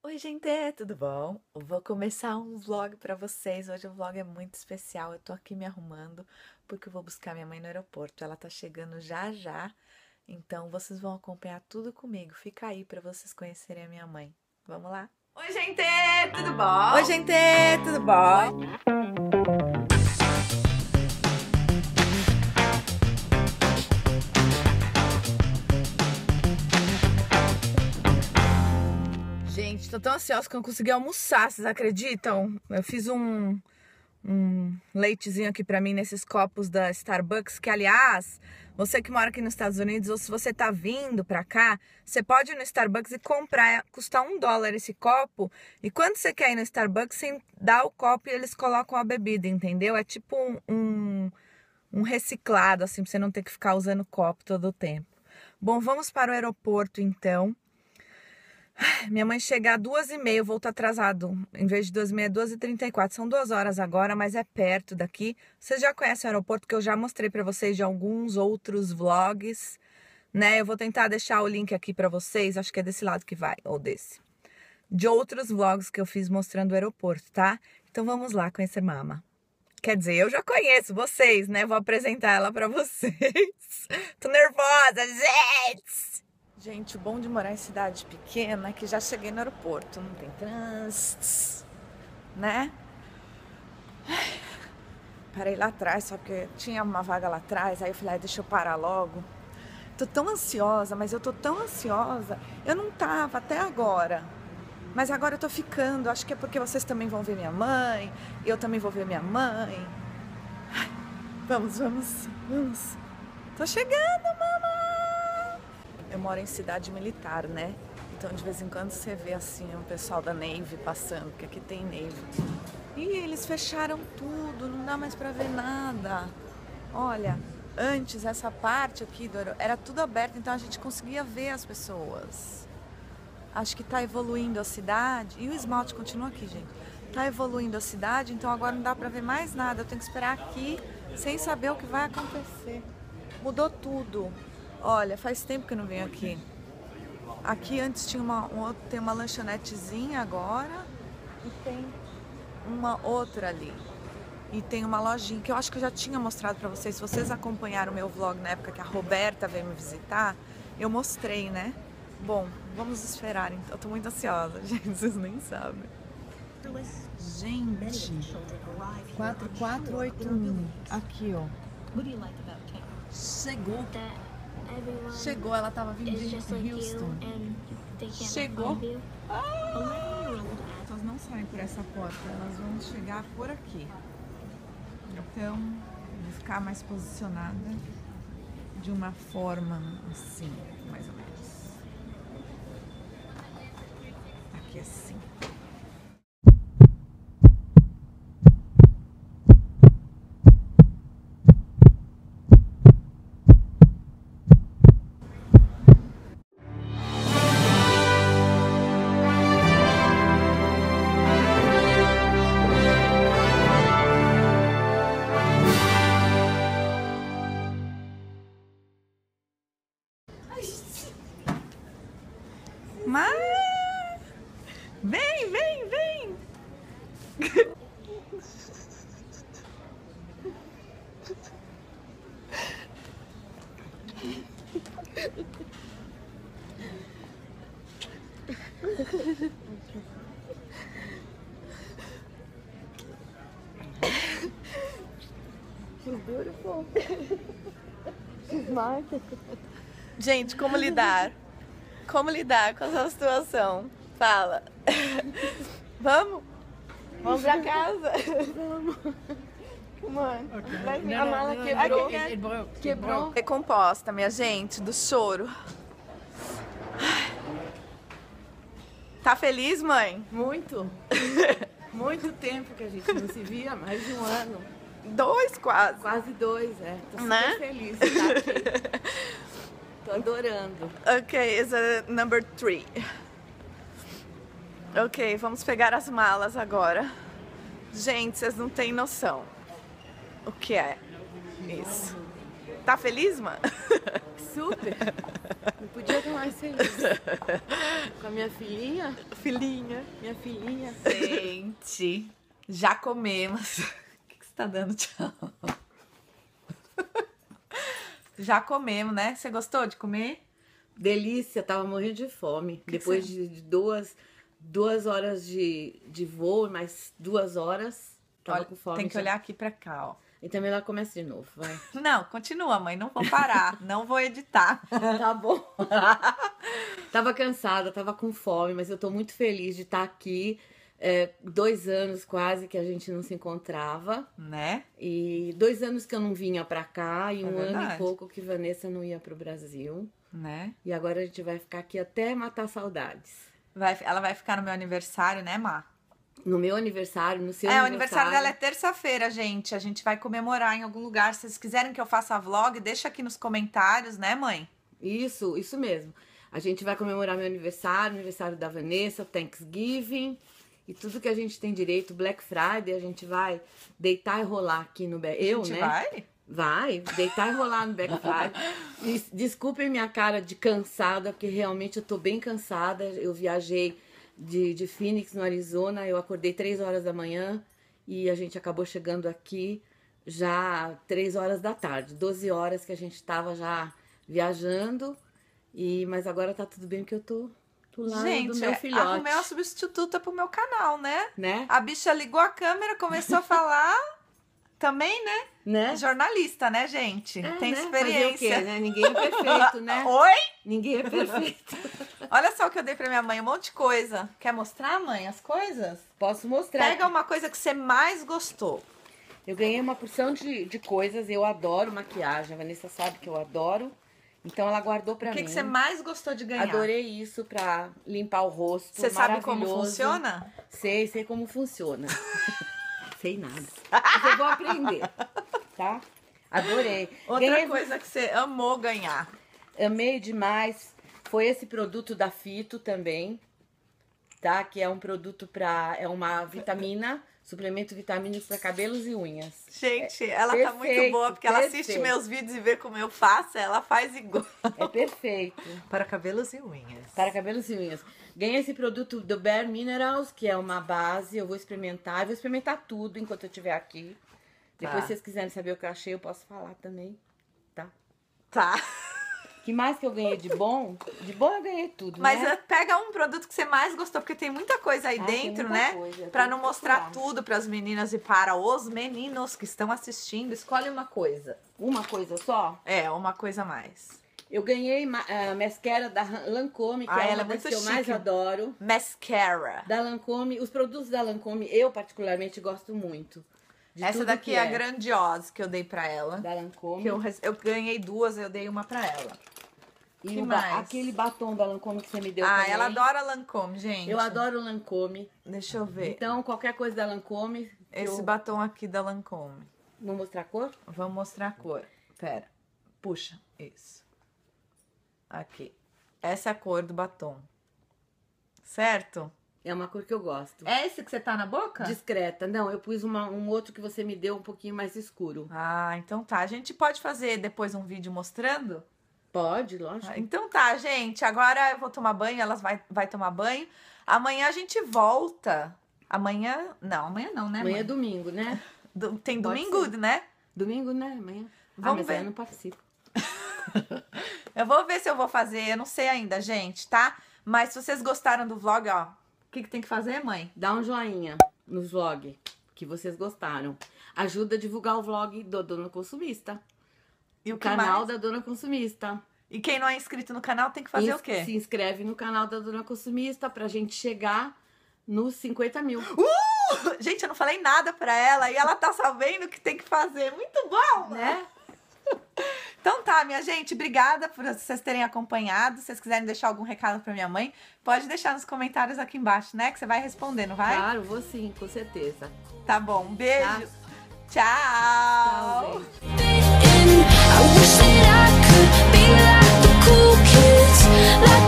Oi, gente, tudo bom? Eu vou começar um vlog pra vocês. Hoje o vlog é muito especial. Eu tô aqui me arrumando porque eu vou buscar minha mãe no aeroporto. Ela tá chegando já já. Então vocês vão acompanhar tudo comigo. Fica aí pra vocês conhecerem a minha mãe. Vamos lá? Oi, gente, tudo bom? Oi, gente, tudo bom? Tô tão ansiosa que eu não consegui almoçar, vocês acreditam? Eu fiz um, um leitezinho aqui pra mim nesses copos da Starbucks, que aliás, você que mora aqui nos Estados Unidos, ou se você tá vindo pra cá, você pode ir no Starbucks e comprar, custar um dólar esse copo, e quando você quer ir no Starbucks, você dá o copo e eles colocam a bebida, entendeu? É tipo um, um, um reciclado, assim, pra você não ter que ficar usando copo todo o tempo. Bom, vamos para o aeroporto então. Minha mãe chega às duas e meia, eu volto atrasado. Em vez de duas e meia, duas e trinta e quatro. São duas horas agora, mas é perto daqui. Vocês já conhecem o aeroporto, que eu já mostrei para vocês de alguns outros vlogs, né? Eu vou tentar deixar o link aqui para vocês, acho que é desse lado que vai, ou desse. De outros vlogs que eu fiz mostrando o aeroporto, tá? Então vamos lá conhecer Mama. Quer dizer, eu já conheço vocês, né? Vou apresentar ela para vocês. Tô nervosa, gente! Gente, o bom de morar em cidade pequena é que já cheguei no aeroporto, não tem trânsito, né? Parei lá atrás, só porque tinha uma vaga lá atrás, aí eu falei, ah, deixa eu parar logo. Tô tão ansiosa, mas eu tô tão ansiosa. Eu não tava até agora, mas agora eu tô ficando. Acho que é porque vocês também vão ver minha mãe, eu também vou ver minha mãe. Vamos, vamos, vamos. Tô chegando, mamãe! Eu moro em cidade militar, né? Então de vez em quando você vê assim o pessoal da Navy passando, porque aqui tem Navy. E eles fecharam tudo, não dá mais para ver nada. Olha, antes essa parte aqui do era tudo aberto, então a gente conseguia ver as pessoas. Acho que está evoluindo a cidade. E o esmalte continua aqui, gente. Está evoluindo a cidade, então agora não dá para ver mais nada. Eu tenho que esperar aqui sem saber o que vai acontecer. Mudou tudo. Olha, faz tempo que eu não venho aqui. Aqui antes tinha uma, um, tem uma lanchonetezinha agora e tem uma outra ali. E tem uma lojinha que eu acho que eu já tinha mostrado para vocês. Se vocês acompanharam o meu vlog na época que a Roberta veio me visitar, eu mostrei, né? Bom, vamos esperar. Então. Eu tô muito ansiosa, gente, vocês nem sabem. Gente, 4481. Aqui, ó. Chegou. Chegou, ela tava vindo de Houston. Chegou. Ah! Elas não saem por essa porta, elas vão chegar por aqui. Então, vou ficar mais posicionada de uma forma assim, mais ou menos. Aqui assim. Mas... Vem, vem, vem! She's beautiful. She's smart. Gente, como lidar? Como lidar com essa situação? Fala. Vamos? Vamos pra casa? Vamos. Mano, okay. a mala quebrou. quebrou. Quebrou. Recomposta, minha gente, do choro. Tá feliz, mãe? Muito. Muito tempo que a gente não se via, mais de um ano. Dois quase. Quase dois, é. Tô super né? feliz de estar aqui. Tô adorando. Ok, is a number three. Ok, vamos pegar as malas agora. Gente, vocês não têm noção o que é isso. Tá feliz, mano? Super. Não podia estar mais feliz. Com a minha filhinha. Filhinha. Minha filhinha. Gente, já comemos. O que, que você tá dando tchau? Já comemos, né? Você gostou de comer? Delícia, tava morrendo de fome. Que Depois que de duas, duas horas de, de voo, mais duas horas, tava Olha, com fome. Tem que já. olhar aqui pra cá, ó. Então melhor começa de novo, vai. Não, continua, mãe. Não vou parar. não vou editar. Tá bom. tava cansada, tava com fome, mas eu tô muito feliz de estar aqui. É, dois anos quase que a gente não se encontrava. Né? E dois anos que eu não vinha pra cá e É um ano verdade. e pouco que Vanessa não ia pro Brasil. Né? E agora a gente vai ficar aqui até matar saudades. Vai, ela vai ficar no meu aniversário, né, Má? No meu aniversário, no seu É, o aniversário. aniversário dela é terça-feira, gente. A gente vai comemorar em algum lugar. Se vocês quiserem que eu faça vlog, deixa aqui nos comentários, né, mãe? Isso, isso mesmo. A gente vai comemorar meu aniversário, aniversário da Vanessa, Thanksgiving e tudo que a gente tem direito. Black Friday, a gente vai deitar e rolar aqui no Black Eu, a gente né? vai? Vai, deitar e rolar no Black Friday. Des- Desculpem minha cara de cansada, porque realmente eu tô bem cansada. Eu viajei de, de Phoenix, no Arizona. Eu acordei três horas da manhã e a gente acabou chegando aqui já três horas da tarde. 12 horas que a gente tava já viajando. E, mas agora tá tudo bem porque eu tô do lado do Gente, meu é, filhote. arrumei uma substituta pro meu canal, né? Né? A bicha ligou a câmera, começou a falar. Também, né? Né? Jornalista, né, gente? É, Tem né? experiência. O quê, né? Ninguém é perfeito, né? Oi? Ninguém é perfeito. Olha só o que eu dei pra minha mãe, um monte de coisa. Quer mostrar, mãe, as coisas? Posso mostrar. Pega uma coisa que você mais gostou. Eu ganhei uma porção de, de coisas. Eu adoro maquiagem. A Vanessa sabe que eu adoro. Então ela guardou pra O que, mim. que você mais gostou de ganhar? Adorei isso pra limpar o rosto. Você sabe como funciona? Sei, sei como funciona. sei nada. Mas eu vou aprender. Tá? Adorei. Outra Ganhei- coisa que você amou ganhar. Amei demais. Foi esse produto da Fito também, tá? Que é um produto para é uma vitamina, suplemento vitamínico para cabelos e unhas. Gente, ela tá muito perfeito, boa, porque ela assiste perfeito. meus vídeos e vê como eu faço, ela faz igual. É perfeito Para cabelos e unhas. para cabelos e unhas. Ganhei esse produto do Bare Minerals, que é uma base. Eu vou experimentar, eu vou experimentar tudo enquanto eu estiver aqui. Depois, Tá. se vocês quiserem saber o que eu achei, eu posso falar também, tá? Tá. Que mais que eu ganhei de bom? De bom eu ganhei tudo, Mas né? pega um produto que você mais gostou, porque tem muita coisa aí Ah, dentro, né? coisa, eu Pra não mostrar procurar. tudo pras meninas e para os meninos que estão assistindo, escolhe uma coisa. Uma coisa só. É, uma coisa a mais. Eu ganhei a mascara da Lancôme, que Ah, é uma é das muito que eu mais adoro. Mascara. Da Lancôme, os produtos da Lancôme, eu particularmente gosto muito. Essa daqui é a grandiosa que eu dei pra ela. Da Lancôme. Que eu, eu ganhei duas, eu dei uma pra ela. E que mais? aquele batom da Lancôme que você me deu ah, também. ela adora Lancôme, gente. Eu adoro Lancôme. Deixa eu ver. Então, qualquer coisa da Lancôme, Esse eu... batom aqui da Lancôme. Vou mostrar a cor? Vamos mostrar a cor. Pera. Puxa. Isso. Aqui. Essa é a cor do batom. Certo? É uma cor que eu gosto. É esse que você tá na boca? Discreta. Não, eu pus uma- um outro que você me deu um pouquinho mais escuro. Ah, então tá. A gente pode fazer depois um vídeo mostrando? Pode, lógico. Ah, Então tá, gente. Agora eu vou tomar banho, elas vai, vai tomar banho. Amanhã a gente volta. Amanhã. Não, amanhã não, né? Amanhã é mãe? domingo, né? Do- Tem Pode domingo, né? Domingo, né? Amanhã. ah, Vamos mas ver. eu não participo. Eu vou ver se eu vou fazer, eu não sei ainda, gente, tá? Mas se vocês gostaram do vlog, ó, o que, que tem que fazer, mãe? Dá um joinha nos vlog que vocês gostaram. Ajuda a divulgar o vlog do Dona Consumista. E O canal mais? da Dona Consumista. E quem não é inscrito no canal tem que fazer Ins- o quê? Se inscreve no canal da Dona Consumista pra gente chegar nos 50 mil. Gente, eu não falei nada pra ela e ela tá sabendo o que tem que fazer. Muito bom, né? Então tá, minha gente, obrigada por vocês terem acompanhado. Se vocês quiserem deixar algum recado pra minha mãe, pode deixar nos comentários aqui embaixo, né? Que você vai responder, não vai? Claro, vou sim, com certeza. Tá bom, um beijo. Tá? Tchau. Tchau. Let